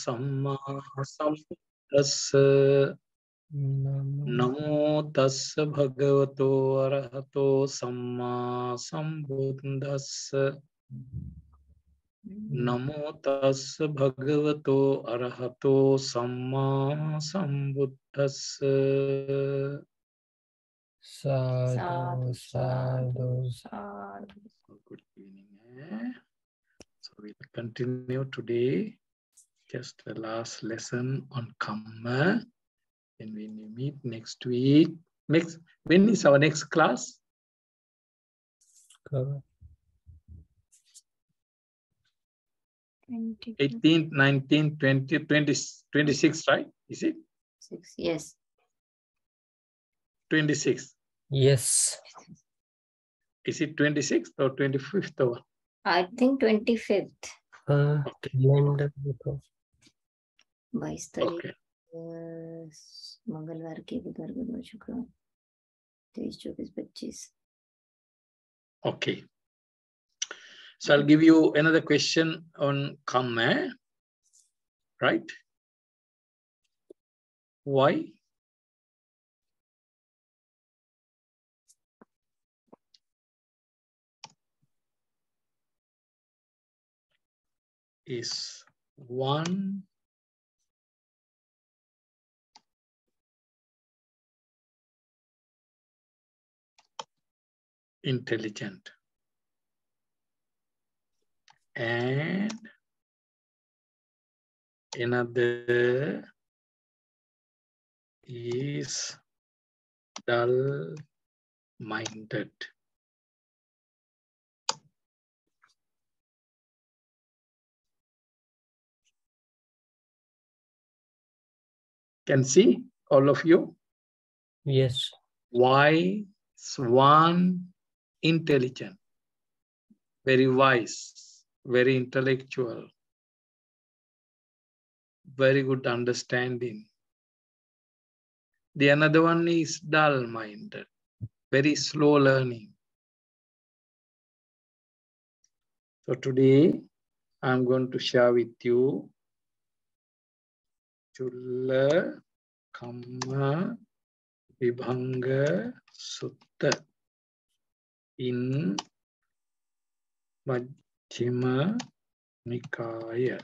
සම්මා සම්බුද්දස්ස නමෝ තස්ස භගවතෝ අරහතෝ සම්මා සම්බුද්දස්ස නමෝ තස්ස භගවතෝ අරහතෝ සම්මා සම්බුද්දස්ස සාදු සාදු සාදු. good evening eh? so we'll continue today just the last lesson on karma. And when we meet next week, next when is our next class? Karma. 18th, 20, 20, 26, right? Is it? Six, yes. 26. Yes. Is it 26th or 25th? Or? I think 25th. Uh, okay. बाईस तारीख okay अ, मंगलवार के बुधवार बुधवार शुक्रवार तेईस चौबीस पच्चीस Okay. So I'll give you another question on kamma, right? Why? Is one intelligent. And another is dull minded can see all of you? Yes. Why one intelligent very wise very intellectual very good understanding. The another one is dull minded very slow learning. So today i'm going to share with you chulla kamma vibhanga sutta in Majjhima Nikaya.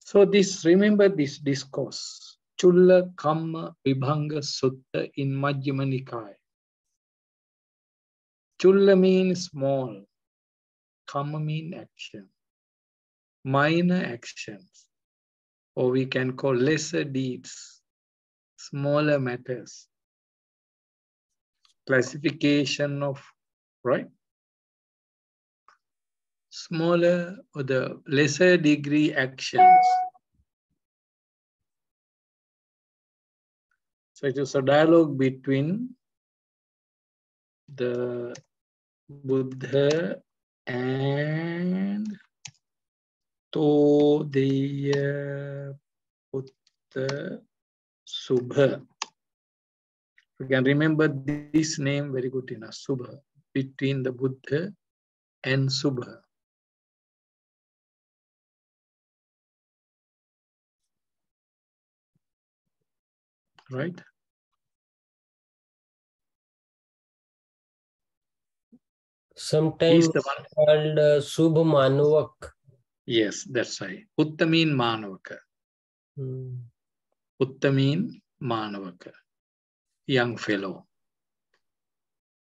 So this, remember this discourse, Chulla Kamma Vibhanga Sutta in Majjhima Nikaya. Chulla means small, Kamma means action, minor actions, or we can call lesser deeds, smaller matters, classification of, right? smaller or the lesser degree actions. So it is a dialogue between the Buddha and Todeya Putta Subha. You can remember this name very good enough, Subha, between the Buddha and Subha. right? sometimes He's the one. called uh, Subh Yes, that's right. Utta mean Manavaka. Hmm. Utta Manavaka. Young fellow.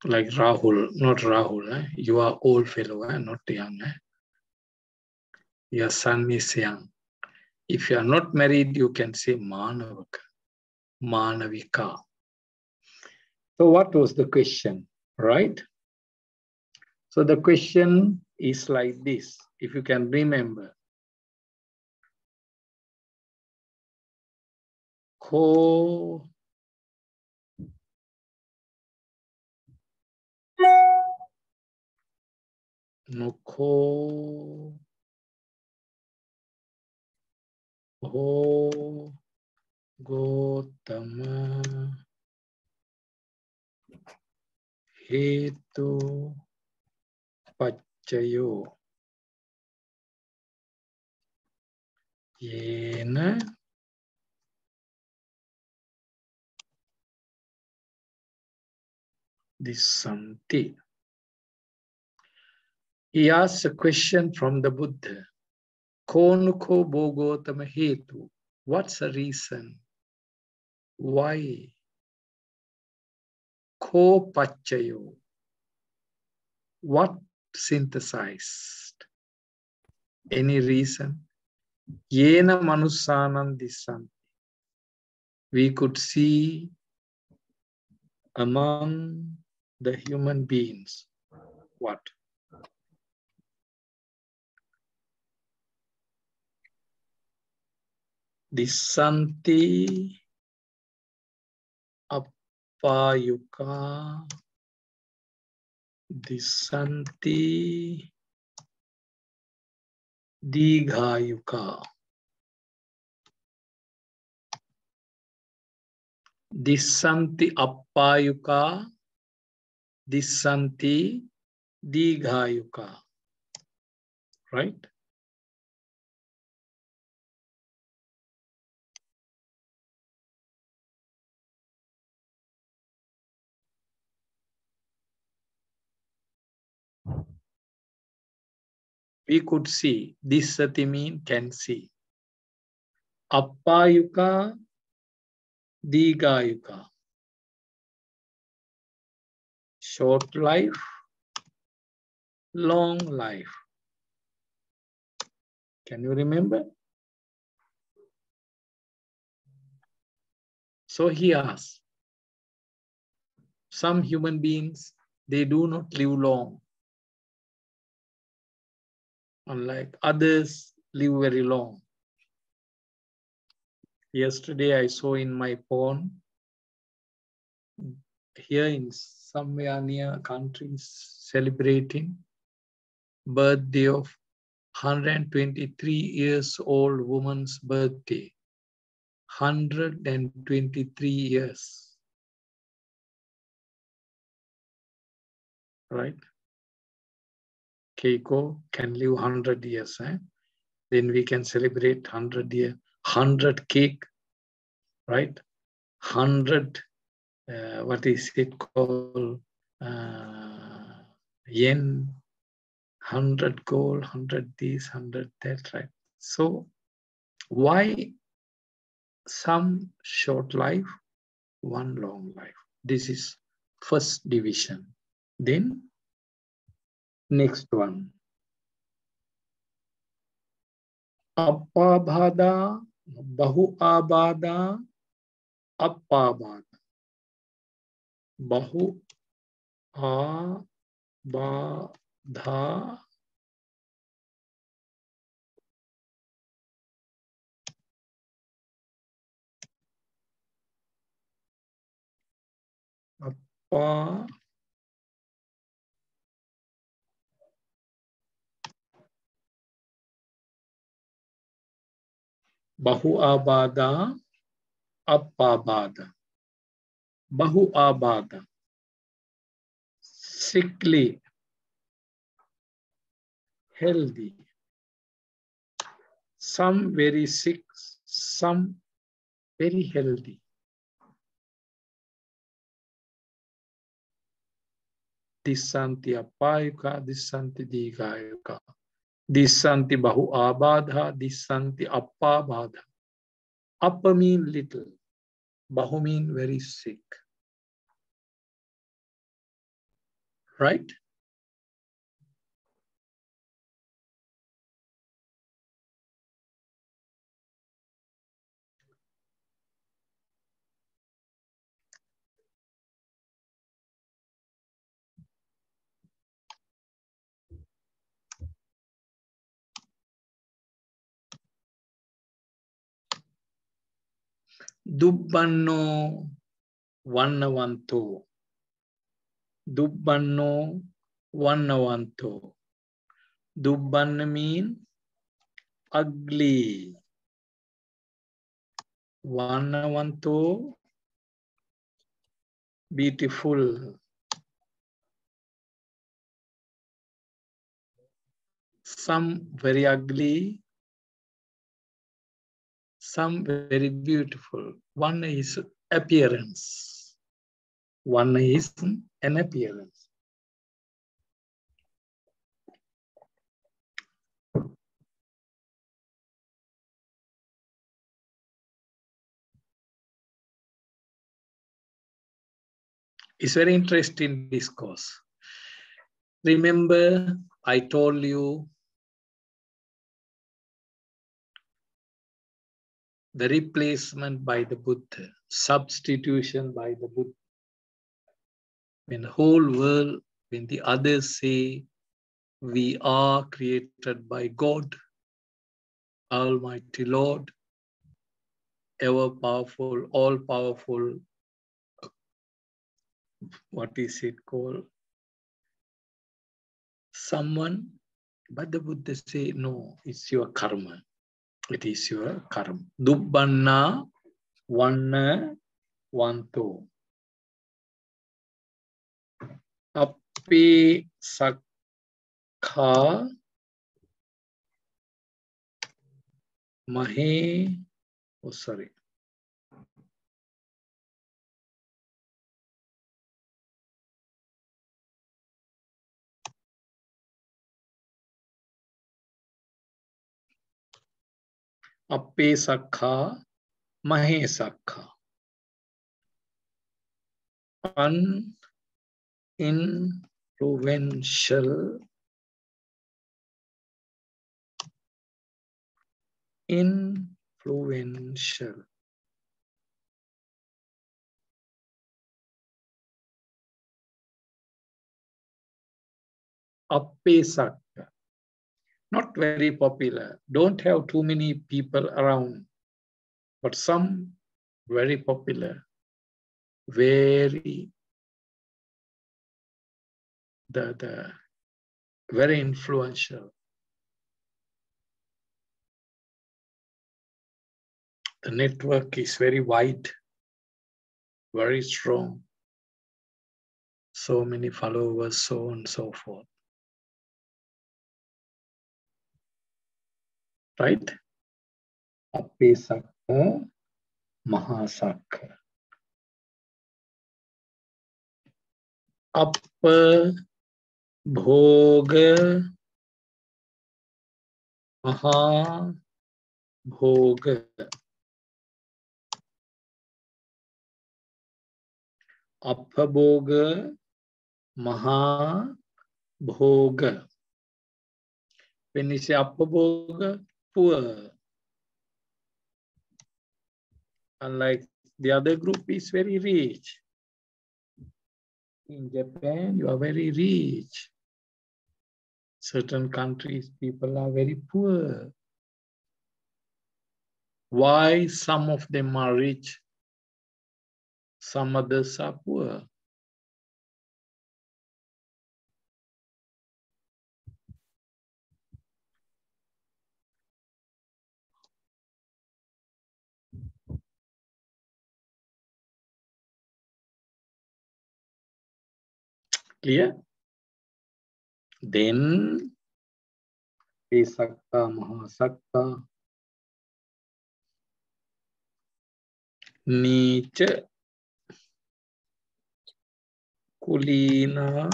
Like Rahul, not Rahul. Eh? You are old fellow, eh? not young. Eh? Your son is young. If you are not married, you can say Manavaka. Manavika. So what was the question, right? So the question is like this, if you can remember. Ko नुखो हो गौतम हेतु पच्चयो येन दिशंती He asks a question from the Buddha. Konuko Bogotama Hetu. What's the reason? Why? Ko Pachayo. What synthesized? Any reason? Yena Manusanam Disanti. We could see among the human beings what? दिशंति अपायुका दिशंति दीघायुका दिशंति अपायुका दिशंति दीघायुका right right? We could see. Dissati mean can see. Appayuka, Digayuka. Short life, long life. Can you remember? So he asks, some human beings, they do not live long unlike others live very long. Yesterday I saw in my phone, here in somewhere near countries celebrating birthday of 123 years old woman's birthday. 123 years. Right? Keiko can live 100 years. Eh? Then we can celebrate 100 year, 100 cake, right? 100, uh, what is it called? Uh, yen, 100 gold, 100 this, 100 that, right? So why some short life, one long life? This is first division. Then next one. अपाबाधा बहु आबादा अपाबाधा बहु आबाधा अपा Bahu abada, appabada. Bahu abada. Sickly, healthy. Some very sick, some very healthy. Disanti apayuka, disanti digayuka. Disanti bahu abadha, disanti appabadha. Appa mean little, bahu mean very sick. Right? ದುಬ್ಬನ್ನು ವನ್ನವಂತು ದುಬ್ಬನ್ನು ವನ್ನವಂತು ದುಬ್ಬನ್ನು mean ugly ವನ್ನವಂತು beautiful some very ugly some very beautiful. One is appearance. One is an appearance. It's very interesting discourse. Remember, I told you the replacement by the Buddha, substitution by the Buddha. When the whole world, when the others say we are created by God, Almighty Lord, ever powerful, all powerful, what is it called? Someone, but the Buddha say, no, it's your karma. It is your karma. Dubbanna vanna vanto. Api sakha mahe, oh sorry. अपे सखा महे सखा। अन इनफ्लुवेंशल influential अपे सख not very popular, don't have too many people around, but some very popular, very the, the very influential. The network is very wide, very strong. So many followers, so on and so forth. right? අපේ සක්ක මහා සක්ක. අප භෝග මහා භෝග. අපභෝග මහා භෝග. වෙනිසේ අපභෝග poor. Unlike the other group is very rich. In Japan, you are very rich. Certain countries, people are very poor. Why some of them are rich, some others are poor? clear then pesakta mahasakta නීච කුලීනා.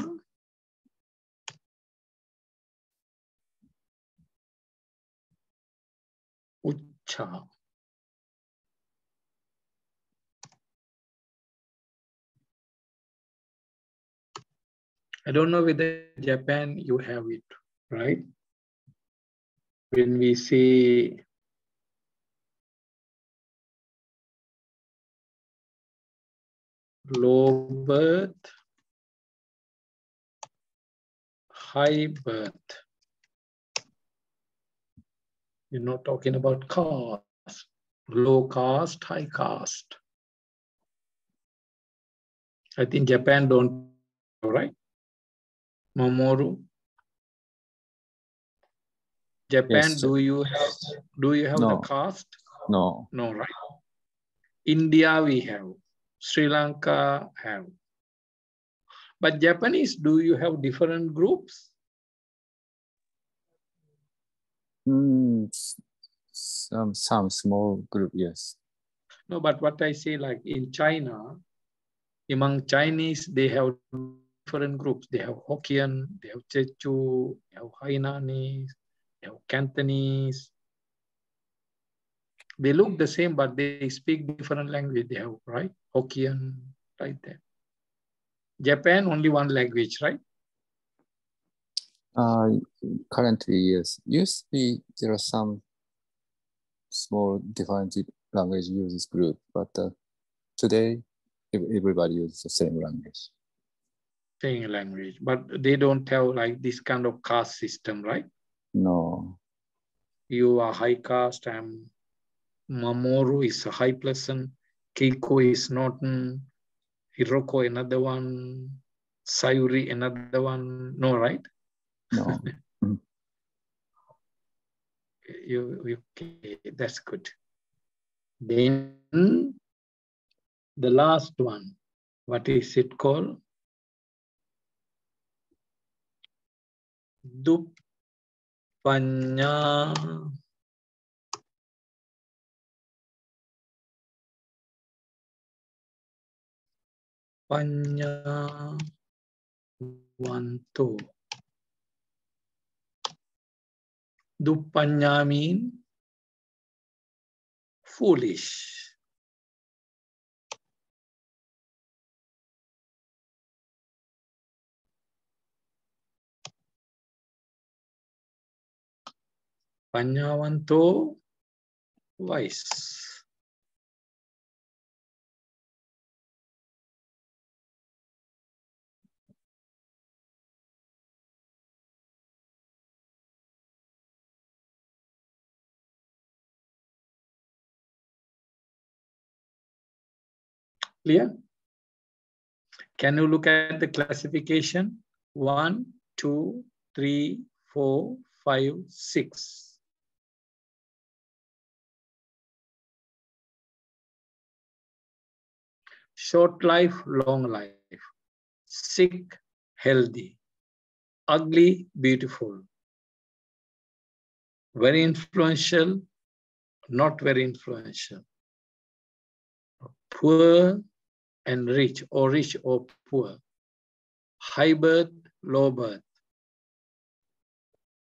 උච්චා. I don't know whether Japan you have it, right? When we say low birth, high birth, you're not talking about caste, low caste, high caste. I think Japan don't, right? Mamoru? Japan, Yes. do you have do you have No. the caste? No. No, right? India we have, Sri Lanka have. But Japanese, do you have different groups? Mm, Some some small group, yes. No, but what I say, like in China, among Chinese, they have different groups. They have Hokkien, they have Teochew, they have Hainanese, they have Cantonese. They look the same, but they speak different language. They have, right? Hokkien, right there. Japan, only one language, right? Uh, currently, yes. Usually there are some small different language uses group, but uh, today everybody uses the same language. Same language, but they don't have like this kind of caste system, right? No, You are high caste, I'm Mamoru is a high person, Keiko is not, mm, Hiroko another one, Sayuri another one. No, right? no. You, you okay, that's good. Then the last one, what is it called? Dupanya. Panya Wanto. Dupanya mean foolish. Panyawanto wise. Clear? Can you look at the classification? One, two, three, four, five, six. Short life, long life. Sick, healthy. Ugly, beautiful. Very influential, not very influential. Poor and rich, or rich or poor. High birth, low birth.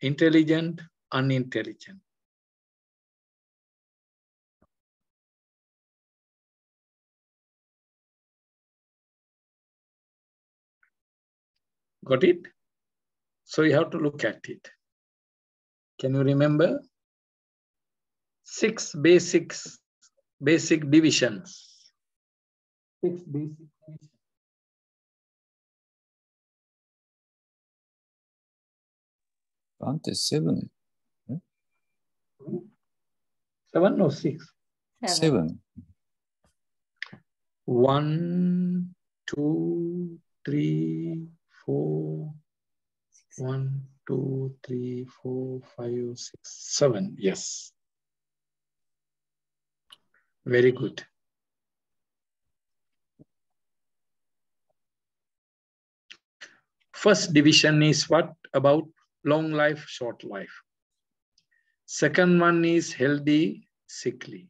Intelligent, unintelligent. Got it? So you have to look at it. Can you remember? Six basics, basic divisions. Six basic divisions. Count is seven. Seven or six? Seven. One, two, three, four. One, two, three, four, five, six, seven. Yes. Very good. First division is what about long life, short life. Second one is healthy, sickly.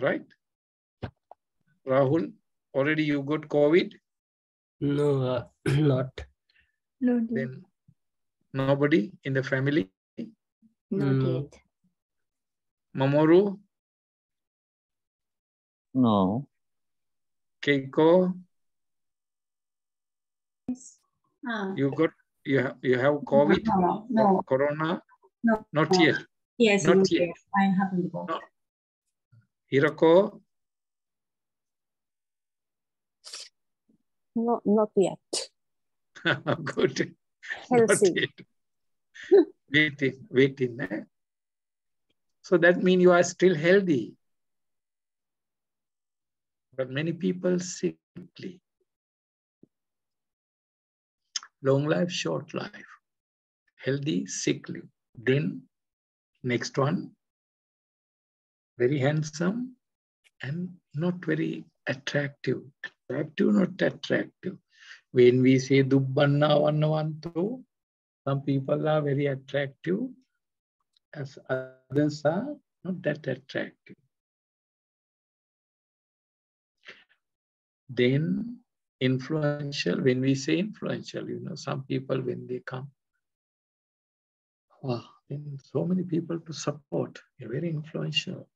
Right? Rahul, already you got COVID, No, uh, not. Not yet. nobody in the family. Not No. yet. Mamoru, No. Keiko, Ah, you got you have you have COVID, no, no, Corona? No. Not No. yet. yes, Not not yet. yet. I haven't got. No. Hiroko, No, not yet. good. Healthy. yet. waiting, waiting. eh? So that means you are still healthy. But many people sickly. Long life, short life. Healthy, sickly. Then next one, very handsome and not very attractive. Attractive, not attractive. When we say Dubbanna Vannavanto, some people are very attractive, as others are not that attractive. Then influential, when we say influential, you know, some people when they come, wow, then so many people to support, you're very influential.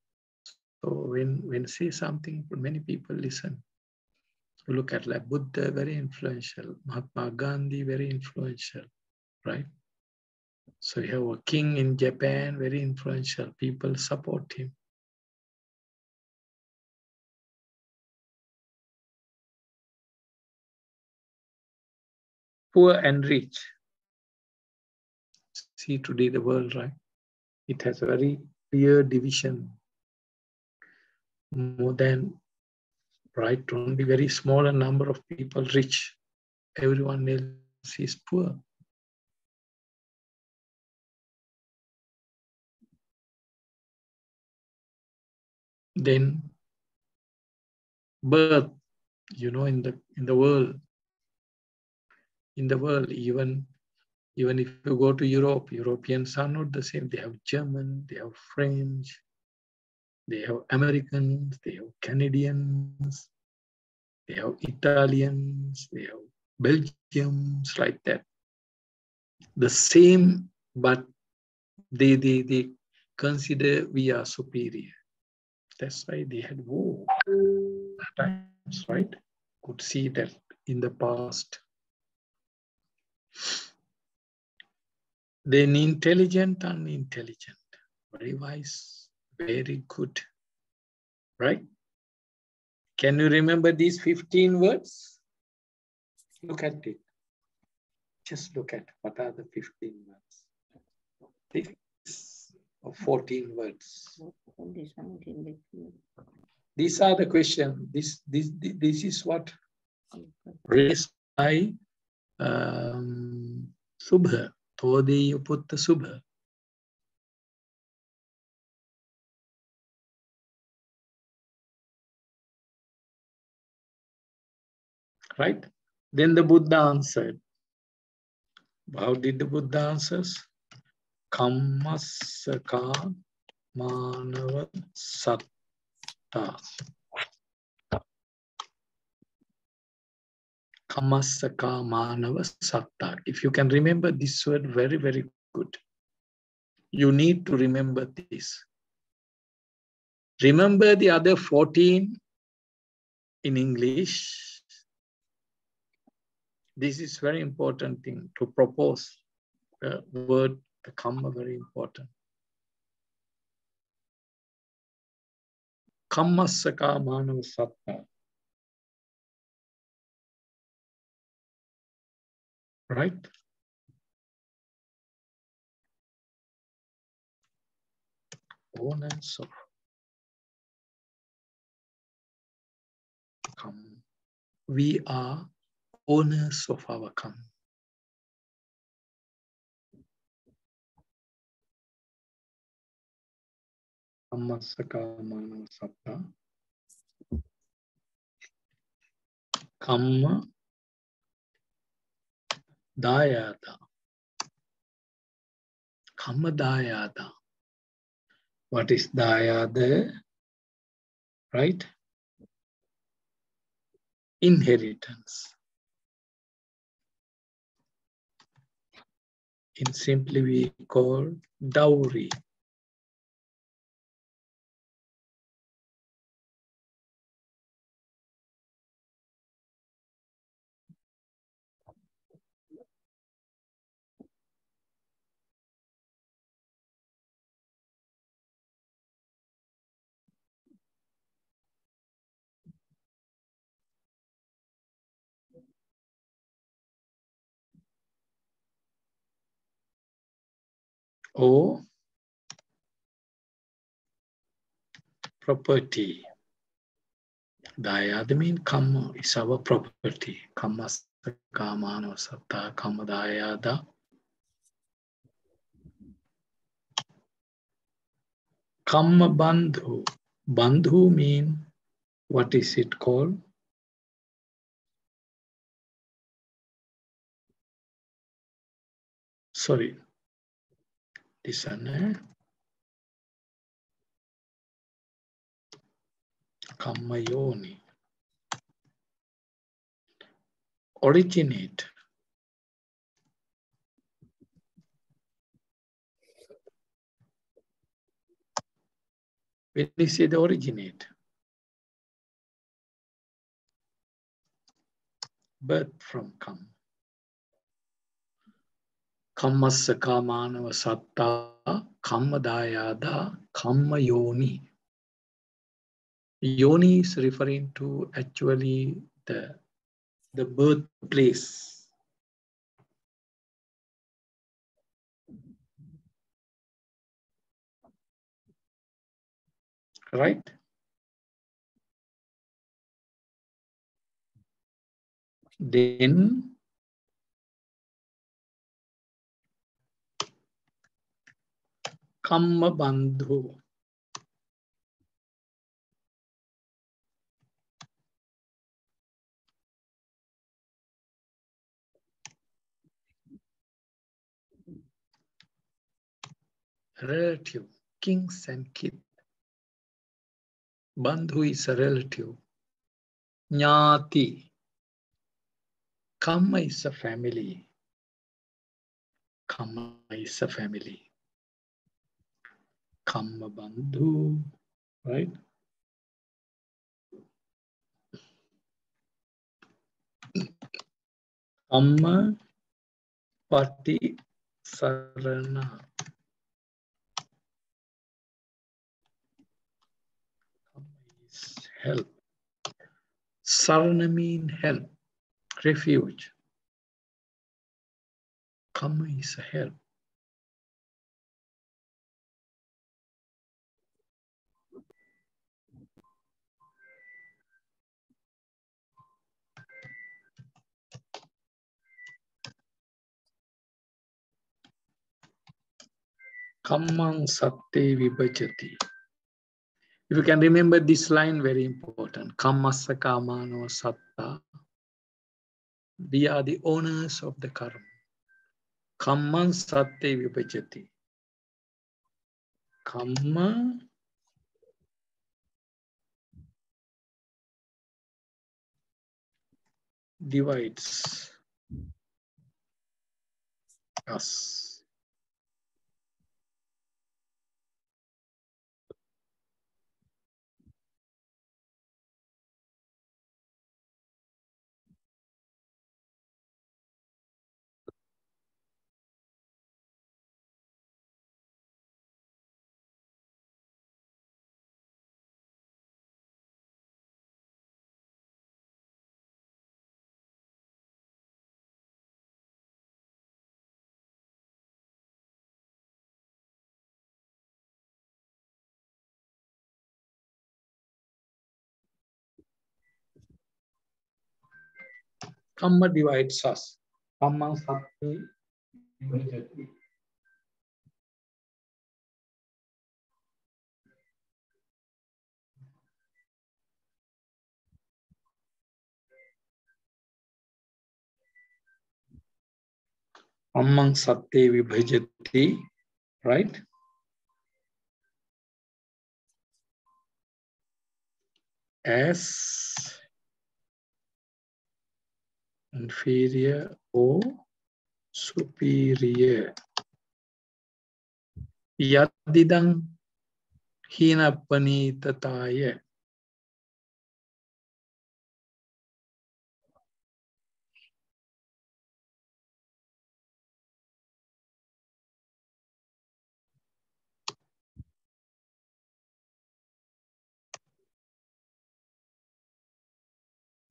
So when when say something, many people listen. Look at like Buddha, very influential. Mahatma Gandhi, very influential, right? So you have a king in Japan, very influential. People support him. Poor and rich. See today the world, right? It has a very clear division. More than right, only very small a number of people rich. Everyone else is poor. then birth you know in the in the world in the world even even if you go to europe europeans are not the same they have german they have french they have americans they have canadians they have italians they have belgians like that. The same but they they they consider we are superior. That's why they had war. Times, right? Could see that in the past. Then intelligent, unintelligent, very wise, very good, right? Can you remember these 15 words? Look at it. Just look at what are the 15 words. Or 14 words. These are the question. This this this is what raised by um, Subha, Todeya Putta Subha. Right? Then the Buddha answered. How did the Buddha answers? Kammasaka Manava Satta. Kammasaka Manava Satta. If you can remember this word very, very good. You need to remember this. Remember the other 14 in English. This is very important thing to propose. The word, the kamma, very important. Kammasaka Manava Satta. Right? Owners of come. We are owners of our come. Kammasaka Manava Satta. Kamma Dayata. Kamma Dayata. What is Dayada? Right? Inheritance. In simply we call dowry. Or property. Means kamma is our property. Kamma kamano satta kamma dayada. Kamma bandhu. Bandhu mean what is it called? Sorry, di sana kammayoni originate. When we say the originate. Birth from come. Kammassa kamanava satta kammadayada kamma yoni. Yoni is referring to actually the, the birthplace. Right? Then Kamma Bandhu. Relative, kings and kith. Bandhu is a relative. Nyati. Kamma is a family. Kamma is a family. Kamma Bandhu, right? Kamma Pati Sarana. Is help. Sarana mean help, refuge. Kamma is help. Kammang satte vibhajati. If you can remember this line, very important. Kammassa kamano satta. We are the owners of the karma. Kammang satte vibhajati. Kamma divides us. Kamma divides us. Kamma vibhajati. Kammang satte vibhajati, right? As inferior or superior. Yadidang hinapanitataye.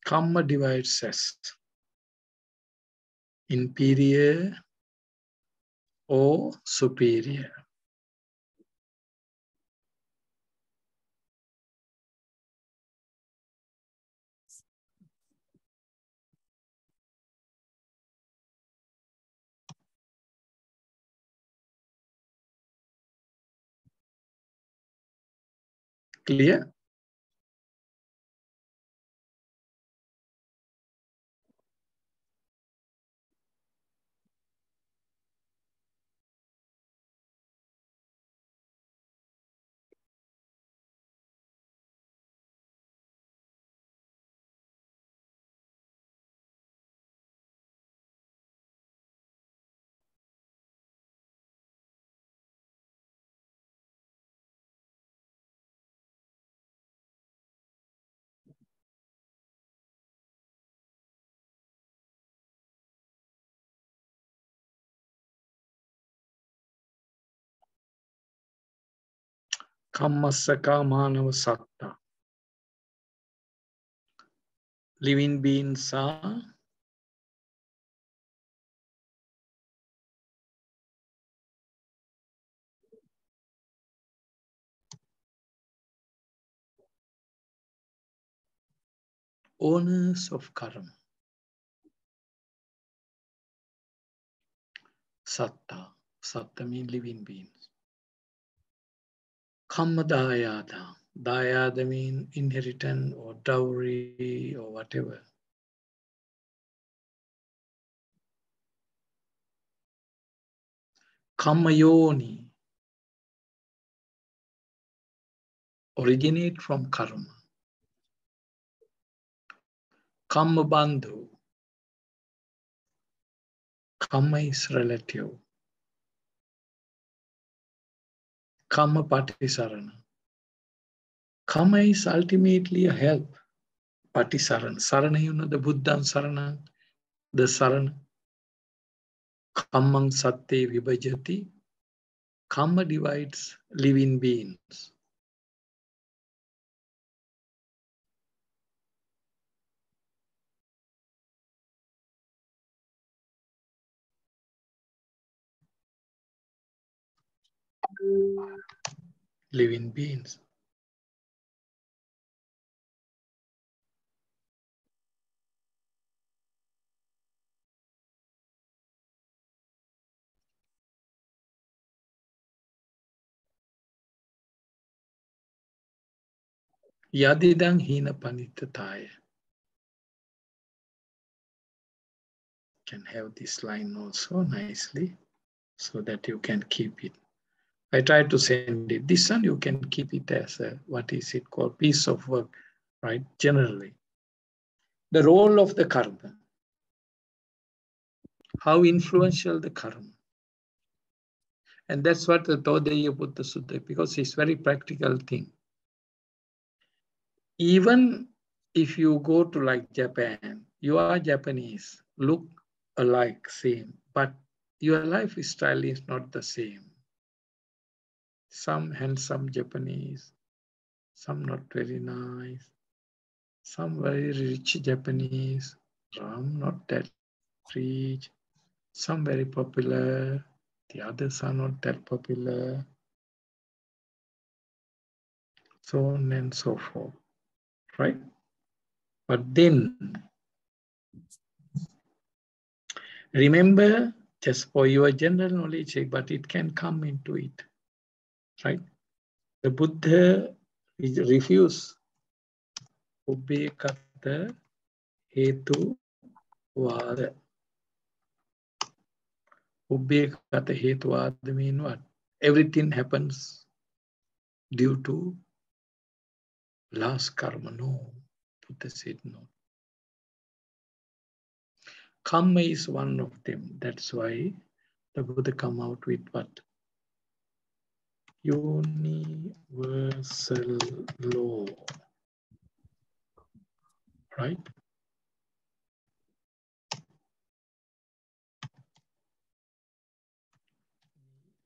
Kamma divides us. Inferior or superior. Clear? කම්මස්සකා මානව සත්තා. Living beings owners of karma. satta satta means living being Kamma Dayada. Dayada means inheritance or dowry or whatever. Kamma Yoni. Originate from karma. Kamma Bandhu. Kamma is relative. Kamma Patisarana. Kamma is ultimately a help. Patisarana. Sarana, you know the Buddha Sarana, the Sarana. Kammang Satte Vibhajati. Kamma divides living beings. Living beings. Yadidang hina panitataya. Can have this line also nicely so that you can keep it. I tried to send it. This one you can keep it as a, what is it called, piece of work, right? Generally. The role of the karma. How influential the karma. And that's what the Todeya Putta Sutta, because it's very practical thing. Even if you go to like Japan, you are Japanese, look alike, same, but your lifestyle is not the same some handsome Japanese, some not very nice, some very rich Japanese, some not that rich, some very popular, the others are not that popular, so on and so forth, right? But then, remember, just for your general knowledge, eh, but it can come into it right? The Buddha refused Pubbekata Hetu Vada. Pubbekata Hetu Vada mean what? Everything happens due to last karma. No. Buddha said no. Karma is one of them. That's why the Buddha come out with what? Universal law, right?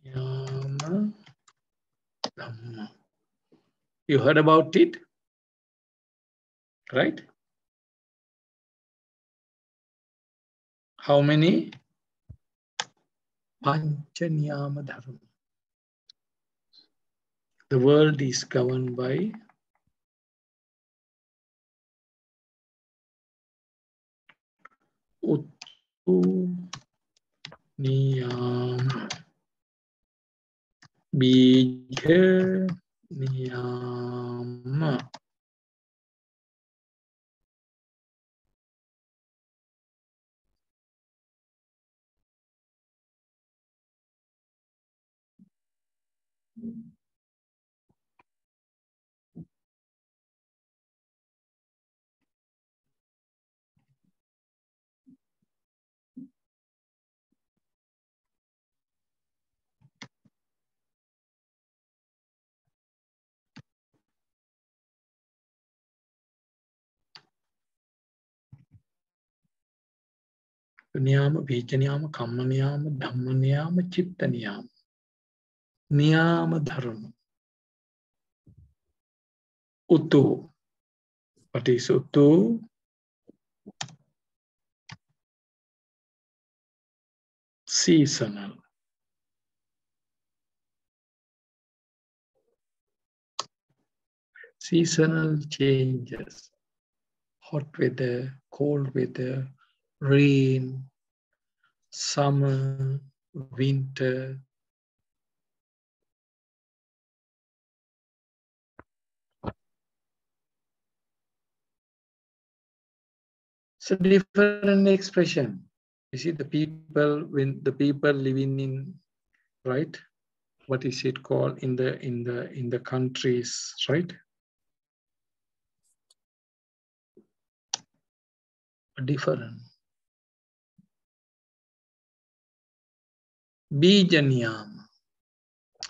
Yama Dhamma. You heard about it? Right? How many? Panchanyama Dharma. The world is governed by Uttu Niyam Bija Niyama නියාම වීචනයාම කම්මනයාම ධම්මනයාම චිත්තනයාම. නියාම ධර්ම. උතු. පටිස උතු. seasonal seasonal changes. Hot weather cold weather rain, summer, winter. It's a different expression. You see the people when the people living in right? What is it called in the in the in the countries, right? Different. Bijaniyam.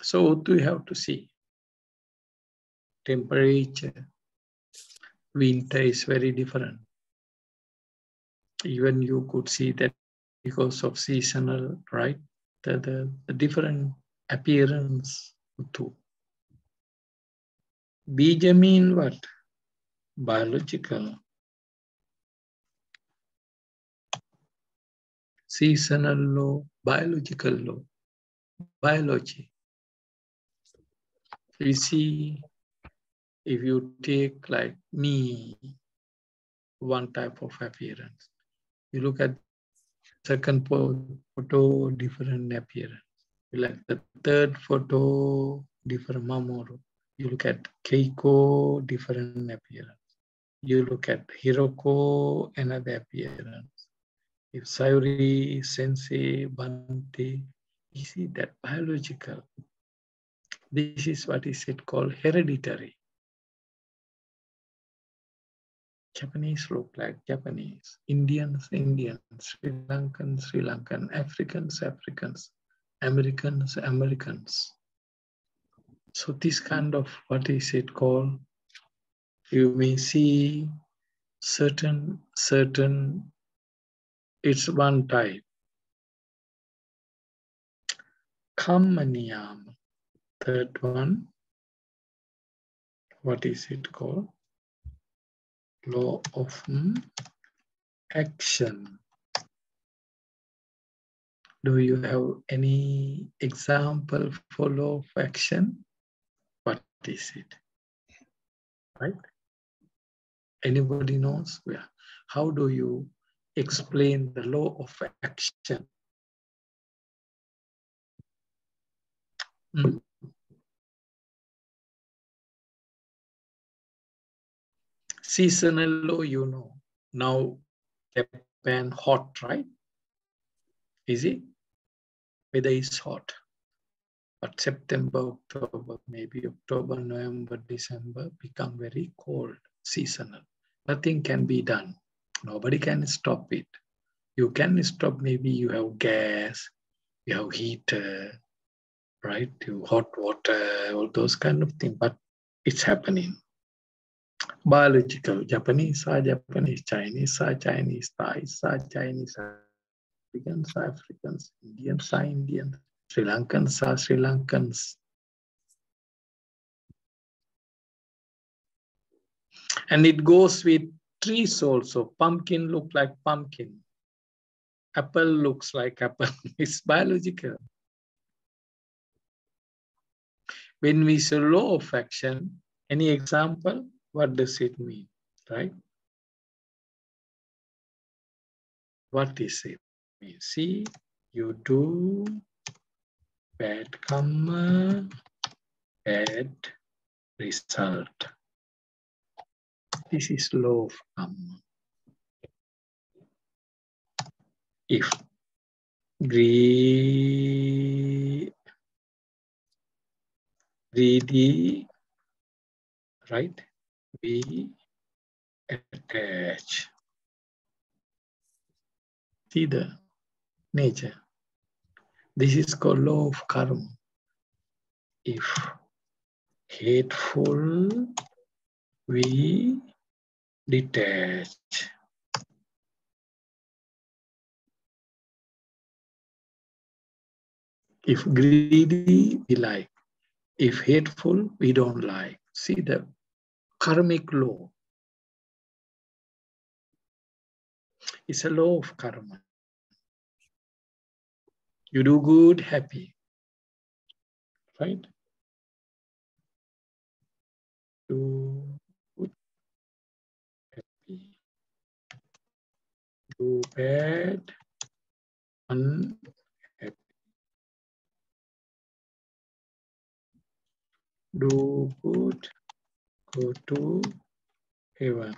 So what we have to see? Temperature. Winter is very different. Even you could see that because of seasonal, right? The, the, the different appearance too. Bija mean what? Biological. Seasonal law, biological law, biology. You see, if you take like me, one type of appearance, you look at second photo, different appearance. You like the third photo, different Mamoru. You look at Keiko, different appearance. You look at Hiroko, another appearance. If Sayuri, Sensei, Bhante, you see that biological. This is what is it called hereditary. Japanese look like Japanese, Indians, Indians, Sri Lankans, Sri Lankan, Africans, Africans, Americans, Americans. So this kind of, what is it called? You may see certain, certain, it's one type. Kammaniyam, third one. What is it called? law of hmm, action. Do you have any example for law of action? What is it? Right? Anybody knows? Yeah. How do you explain the law of action? Hmm. Seasonal low, you know. Now Japan hot, right? Is it? Weather is hot. But September, October, maybe October, November, December become very cold, seasonal. Nothing can be done. Nobody can stop it. You can stop, maybe you have gas, you have heater, right? You hot water, all those kind of things, but it's happening biological Japanese are Japanese, Chinese are Chinese, Thais are Chinese, Africans are Africans, Indians are Indians, Sri Lankans are Sri Lankans. And it goes with trees also. Pumpkin look like pumpkin. Apple looks like apple. it's biological. When we say law of action, any example? What does it mean, right? What is it mean? See, you do bad karma, bad result. This is law of karma. If greed, greedy, right? we attach. See the nature. This is called law of karma. If hateful, we detach. If greedy, we like. If hateful, we don't like. See the karmic law. It's a law of karma. You do good, happy. Right? Do good, happy. Do bad, unhappy. Do good, go to heaven.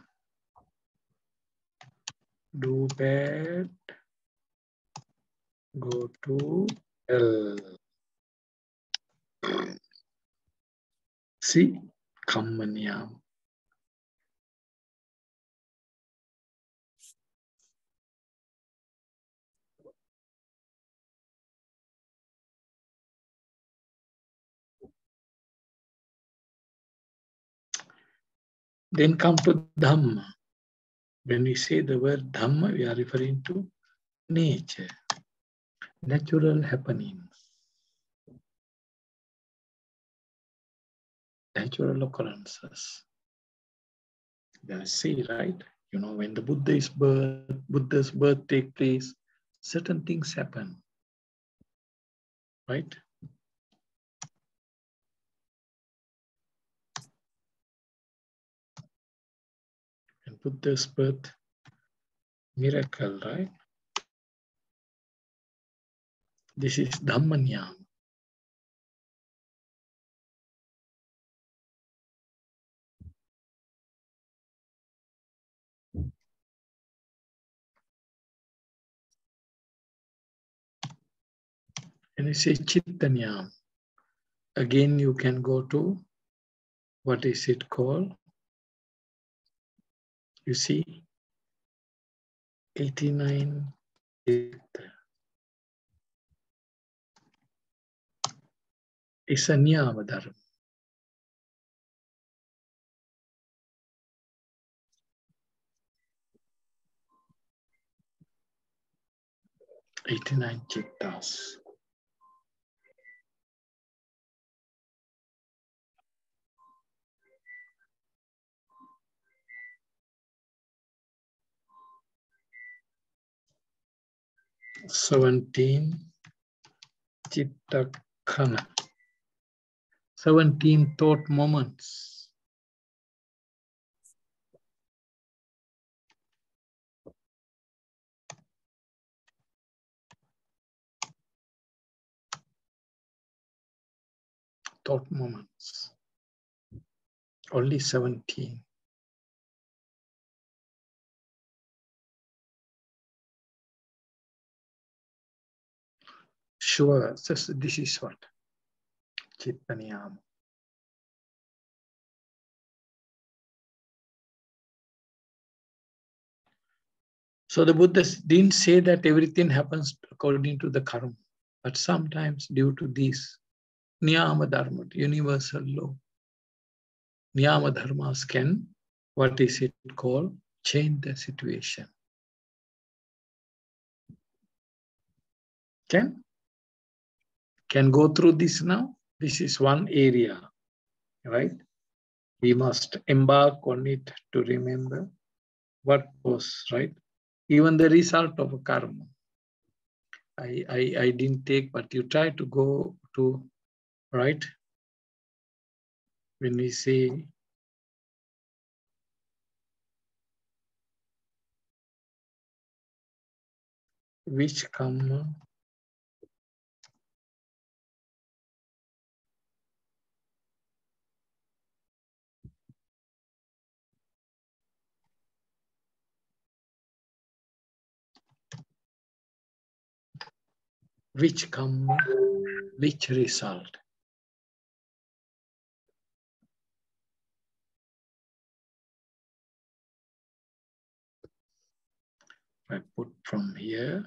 Do bad, go to hell. See, Kammaniyam. Then come to Dhamma. When we say the word Dhamma, we are referring to nature, natural happenings, natural occurrences. Then see, right? You know, when the Buddha is birth, Buddha's birth take place, certain things happen. Right? And Buddha's birth, miracle, right? This is Dhammanyam. And you say Chittanyam. Again, you can go to what is it called? You see, 89 Chitta. It's a Niyama Dharma. Eighty-nine chittas. Seventeen chittakhana. Seventeen thought moments. Thought moments. Only 17. Sure, just this is what Chittaniyam. So the Buddha didn't say that everything happens according to the karma, but sometimes due to this niyama dharma, universal law, niyama dharmas can, what is it called, change the situation. Can? Can go through this now? This is one area, right? We must embark on it to remember what was, right? Even the result of a karma. I, I, I didn't take, but you try to go to, right? When we say, which karma which karma, which result. I put from here.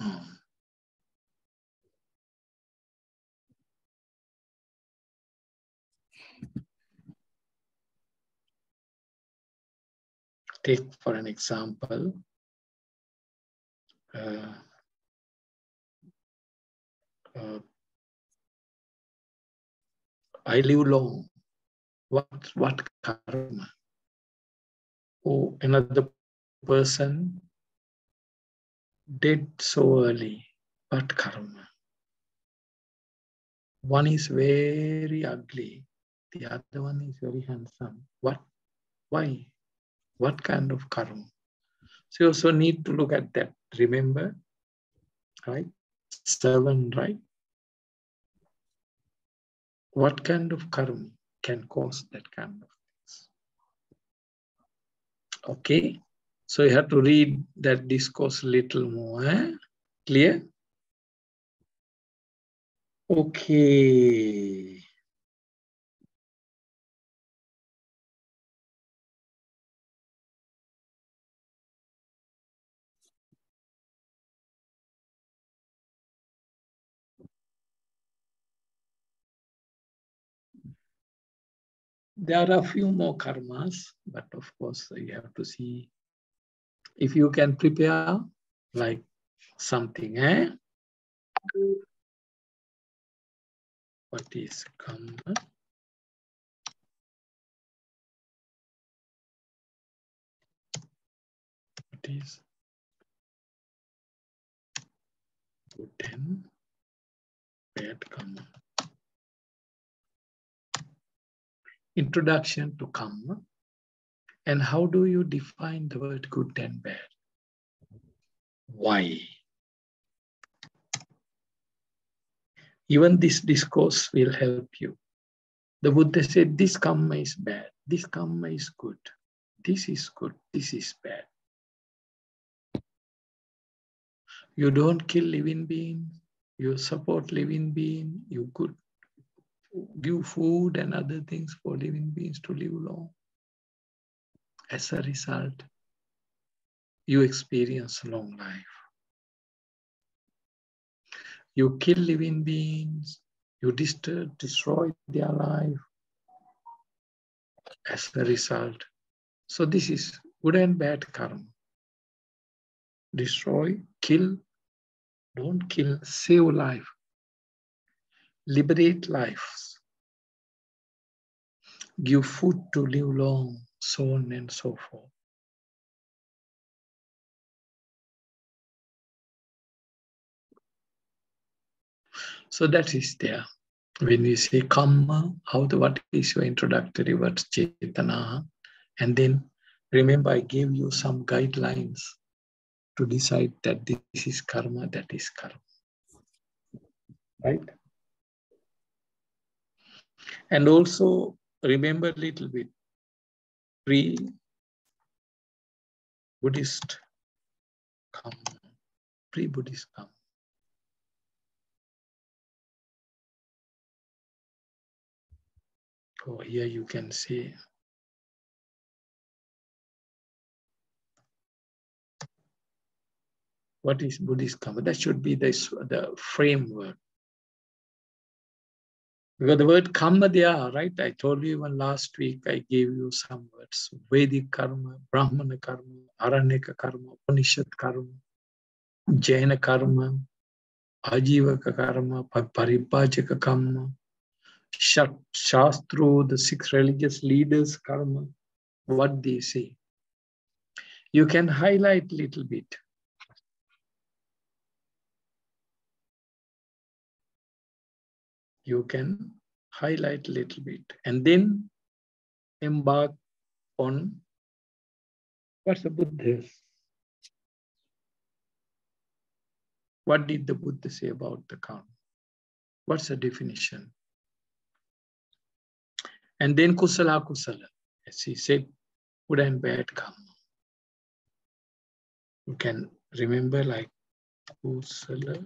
Hmm. Take for an example, Uh, uh, I live long. What, what karma? Oh, another person dead so early. What karma? One is very ugly. The other one is very handsome. What? Why? What kind of karma? So you also need to look at that. Remember, right? Seven, right? What kind of karma can cause that kind of things? Okay, so you have to read that discourse a little more. Eh? Clear? Okay. There are a few more karmas, but of course you have to see if you can prepare like something, eh? What is karma? What is and bad karma? Introduction to karma. And how do you define the word good and bad? Why? Even this discourse will help you. The Buddha said, this karma is bad, this karma is good, this is good, this is bad. You don't kill living beings, you support living beings, you could give food and other things for living beings to live long. As a result, you experience long life. You kill living beings, you disturb, destroy their life as a result. So this is good and bad karma. Destroy, kill, don't kill, save life, liberate lives, give food to live long, so on and so forth. So that is there. When you say karma, how the what is your introductory word chetana, and then remember I gave you some guidelines to decide that this is karma, that is karma. Right? And also remember a little bit pre Buddhist come, pre Buddhist come. Oh, here you can see what is Buddhist karma. That should be the, the framework. Because the word there, right? I told you even last week, I gave you some words. Vedic karma, Brahmana karma, Aranyaka karma, Upanishad karma, Jaina karma, Ajivaka karma, Paribbajaka karma, Shastro, the six religious leaders karma, what they say. You can highlight little bit. You can highlight a little bit and then embark on what's the Buddha? What did the Buddha say about the karma? What's the definition? And then kusala kusala, as he said, good and bad karma. You can remember like kusala,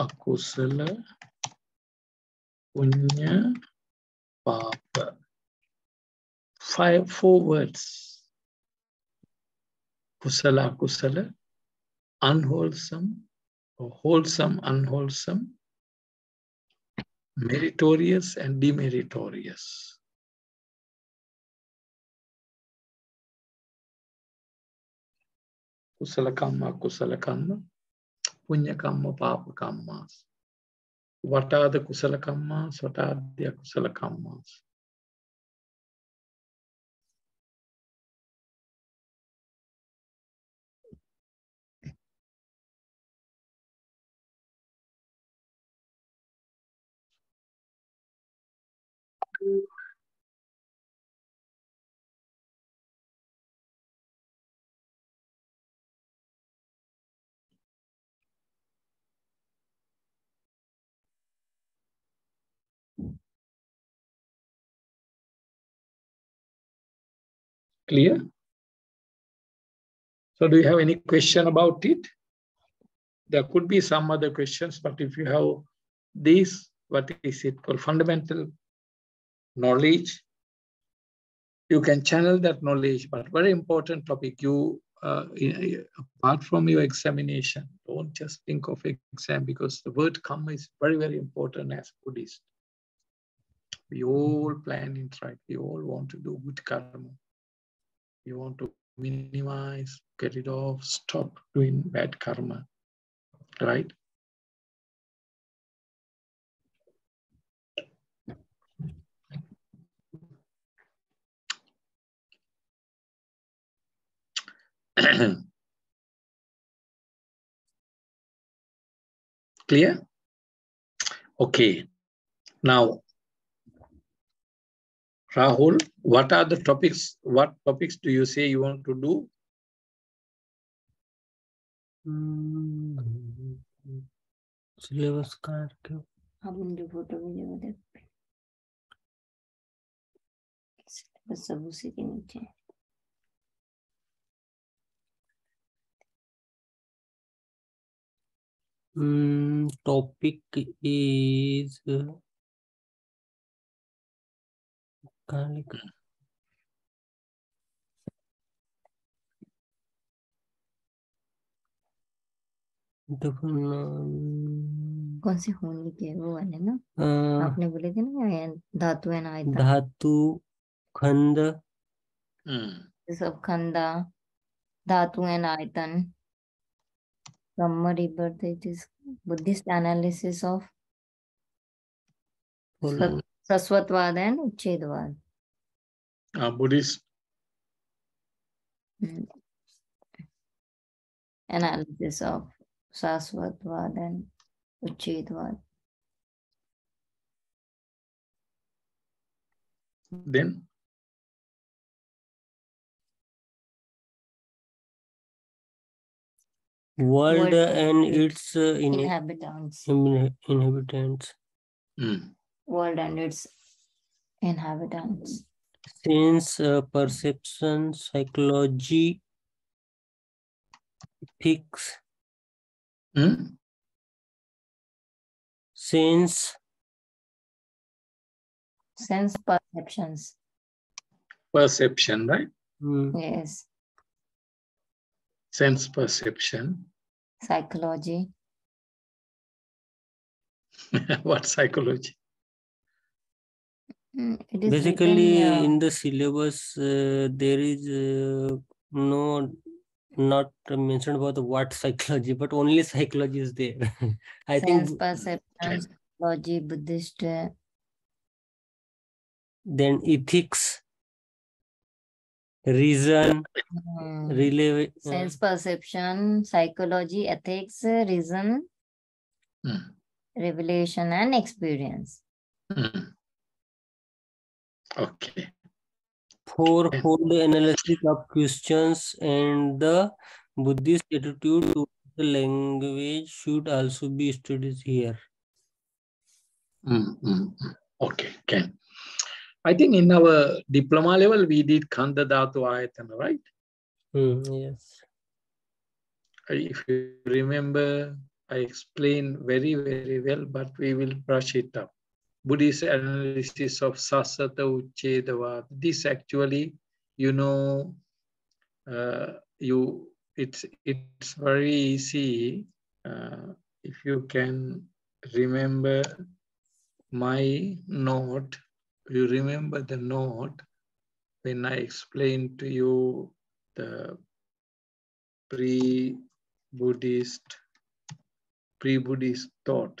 akusala, punya, papa. Five, four words. Kusala, kusala, unwholesome, or wholesome, unwholesome, meritorious and demeritorious. Kusala kamma, kusala kamma, punya kamma, papa kammas. වටාද කුසල කම්මාස වටාද්‍ය කුසල කම්මාස Clear? So do you have any question about it? There could be some other questions, but if you have this, what is it called? Fundamental knowledge. You can channel that knowledge, but very important topic. You, uh, apart from your examination, don't just think of exam because the word karma is very, very important as Buddhist. We all plan it right. We all want to do good karma. You want to minimize, get rid of, stop doing bad karma, right? Clear? Okay. Now, Rahul, what are the topics? What topics do you say you want to do? Syllabus card के अब मुझे photo भेजो देख syllabus सब उसी के नीचे topic is कहाँ लिखा कौन से होने के वो वाले ना अ, आपने बोले थे ना धातु है ना धातु खंड. सब खंदा धातु एंड आयतन Brahma rebirth it is Buddhist analysis of full- Saswatvad and Uchedvad. Uh, Buddhist. Mm. Analysis of Saswatvad and Uchedvad. Then world World and and its uh, in- Inhabitants. in- inhabitants hmm. World and its inhabitants. Since uh, perception psychology ethics Hmm? sense Sense perceptions. perception, right? mm, Yes. Sense perception. Psychology. what psychology? Mm, It is basically written, uh, in the syllabus uh, there is uh, no not mentioned about the what psychology but only psychology is there i sense think perception, psychology, Buddhist. uh, then ethics reason mm, relay uh, sense perception, psychology, ethics, reason, Hmm. revelation, and experience. Hmm. Okay. fourfold analysis of questions and the buddhist attitude to the language should also be studied here Hmm, hmm. Okay, can. I think in our diploma level, we did Kanda Dhatu Ayatana, right? Hmm, yes If you remember, I explained very, very well, but we will brush it up. Buddhist analysis of Sasata Uchedavad. This actually, you know, uh, you it's it's very easy uh, if you can remember my note. You remember the note when I explained to you the pre-Buddhist, pre-Buddhist thought.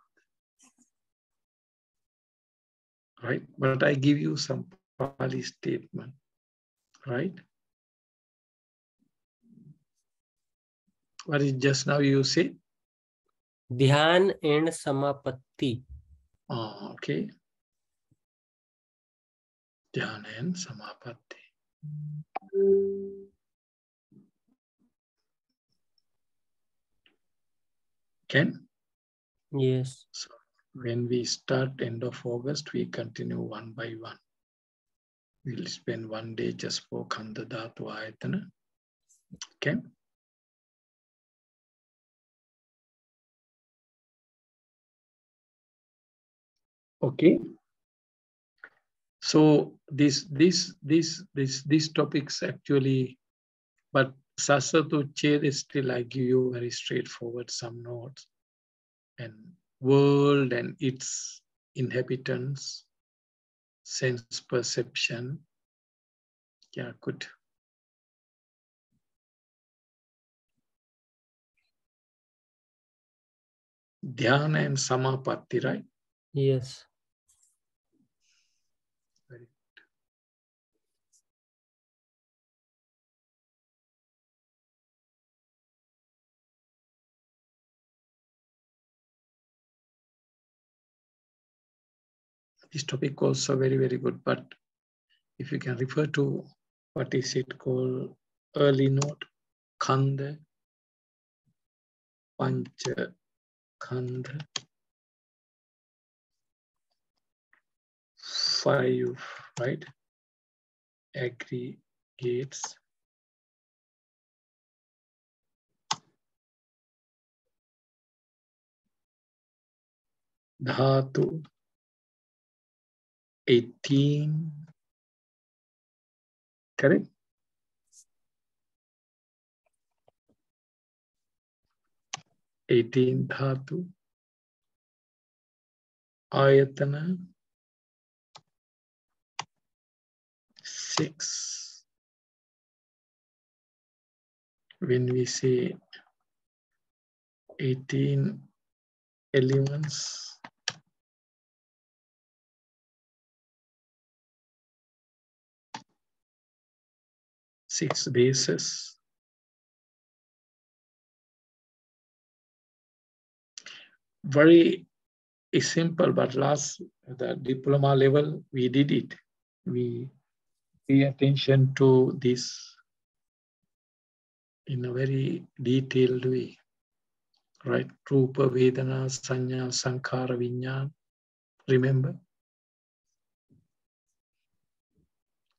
Right? But I give you some Pali statement, right? What is just now you say? Dhyan and samapatti. Oh, okay. Dhyana and Samapatti. Can? Yes. So when we start end of August, we continue one by one. We'll spend one day just for Kanda Dhatu Ayatana. Okay? Okay. So this this this this these topics actually, but Sasatu Ched is still I give you very straightforward some notes and world and its inhabitants, sense perception. Yeah, good. Dhyana and Samapatti, right? Yes. This topic also very, very good. But if you can refer to what is it called early note, Kanda, Pancha, Kanda, five, right? Aggregates. Dhatu, 18, correct? Eighteen dhatu, ayatana, six. When we say eighteen elements, six bases. Very simple, but last the diploma level we did it. We pay attention to this in a very detailed way. Right? Rupa, Vedana, Sanya, Sankhara, Vinyan. Remember?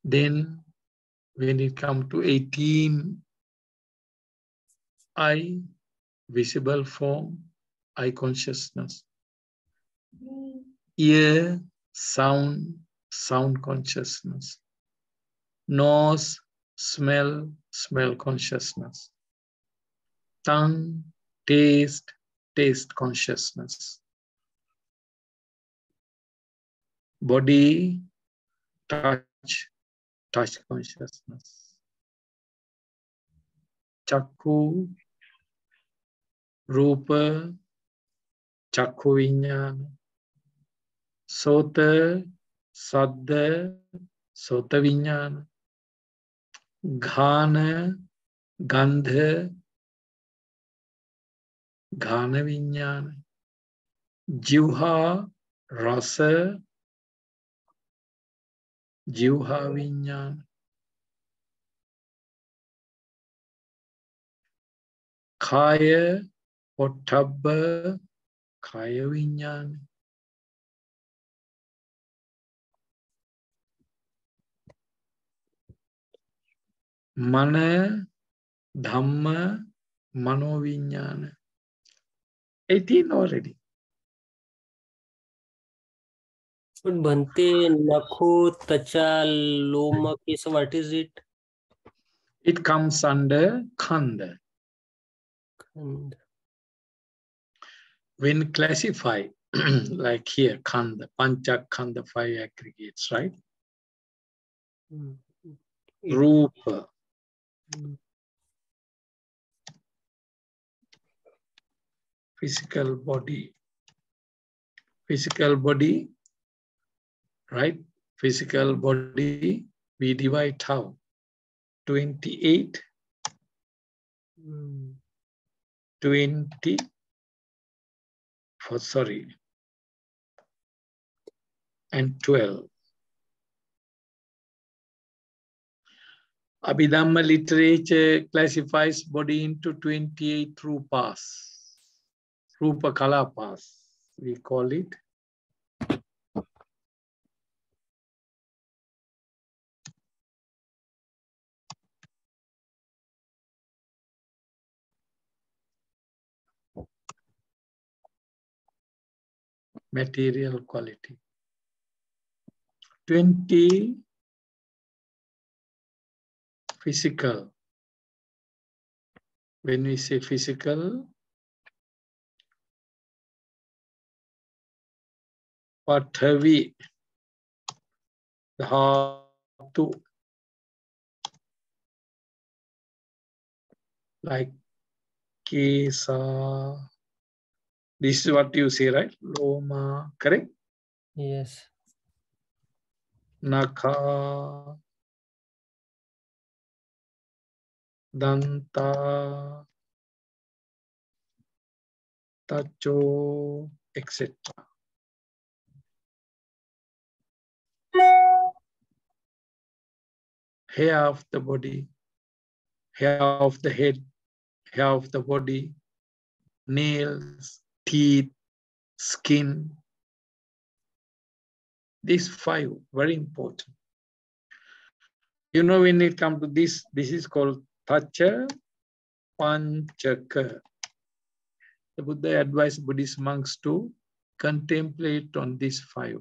Then when it comes to 18 I, visible form, eye consciousness. Ear, sound, sound consciousness. Nose, smell, smell consciousness. Tongue, taste, taste consciousness. Body, touch, touch consciousness. Chakku, Rupa, Chakku Vinyana. Sota, Sadda, Sota Vinyana. Ghana, Gandha, Ghana Vinyana. Jivha, Rasa, ජිව්හා විඤ්ඥාන කාය පොට්ටබ්බ කය විඤ්ඥාන මන ධම්ම මනෝවිඤ්ඥාන 18 already. But Bhante, Nakho, Tacha, Loma, so what is it? It comes under Khanda. And When classify, like here, Khanda, Pancha Khanda, five aggregates, right? mm, Rupa, mm, physical body. Physical body, right? Physical body, we divide how? 28, mm, 20, for sorry, and 12. Abhidhamma literature classifies body into 28 rupas, rupa kalapas, we call it. Material quality. 20 physical. When we say physical, what have we Pathavi, Dhatu, like Kesa. This is what you say, right? Loma, correct? Yes. Nakha. Danta, Tacho, etc. Hair of the body, hair of the head, hair of the body, nails, teeth, skin. These five, very important. You know, when it comes to this, this is called Tacha Panchaka. The Buddha advised Buddhist monks to contemplate on these five.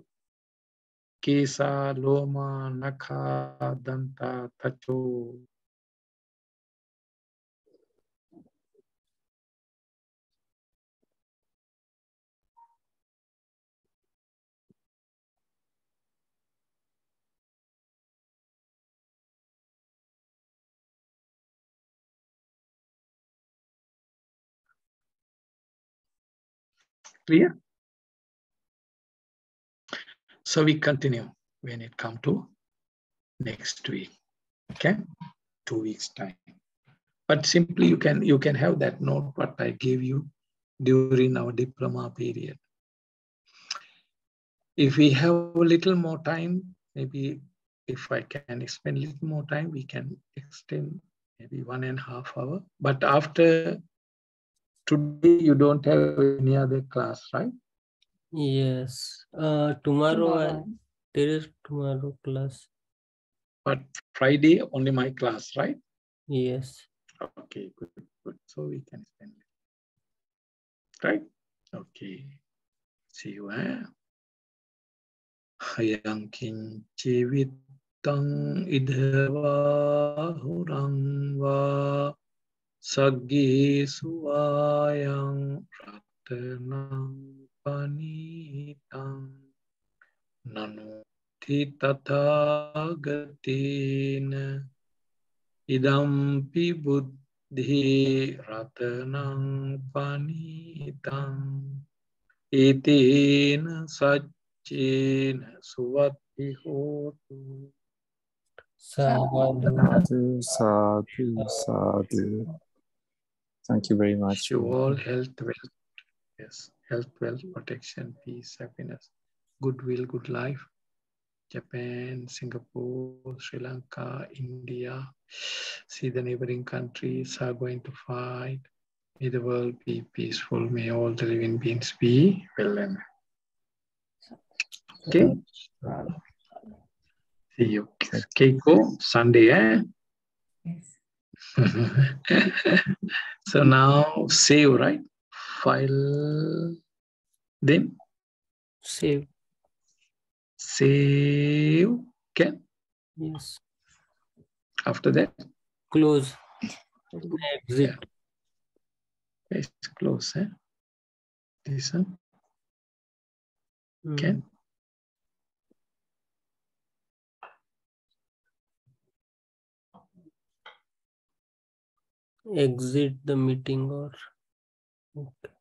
Kesa, Loma, Nakha, Danta, Tacho. Clear? So we continue when it come to next week. Okay, two weeks time. But simply you can you can have that note what I gave you during our diploma period. If we have a little more time, maybe if I can spend a little more time, we can extend maybe one and a half hour. But after today, you don't have any other class, right? Yes. Uh, tomorrow, I- Tomorrow. there is tomorrow class. But Friday, only my class, right? Yes. Okay, good, good. So we can spend it. Right? Okay. See you, eh? Hayang kincivitang idhava hurang සග්ගේසු ආයං රත්නං පනීතං නනෝති තථාගතේන ඉදම්පි බුද්ධි රතනං පනීතං ඒතේන සච්චේන සුවත්ති හෝතු සාදු සාදු සාදු. Thank you very much. Wish you all health, wealth, yes, health, wealth, protection, peace, happiness, goodwill, good life. Japan, Singapore, Sri Lanka, India. See the neighboring countries are going to fight. May the world be peaceful. May all the living beings be well and okay. See you. Keiko, Sunday, eh? Yes. so now save, right? File, then Save. save can Yes. after that Close. Exit. it's close eh? this one Mm. Exit the meeting or okay.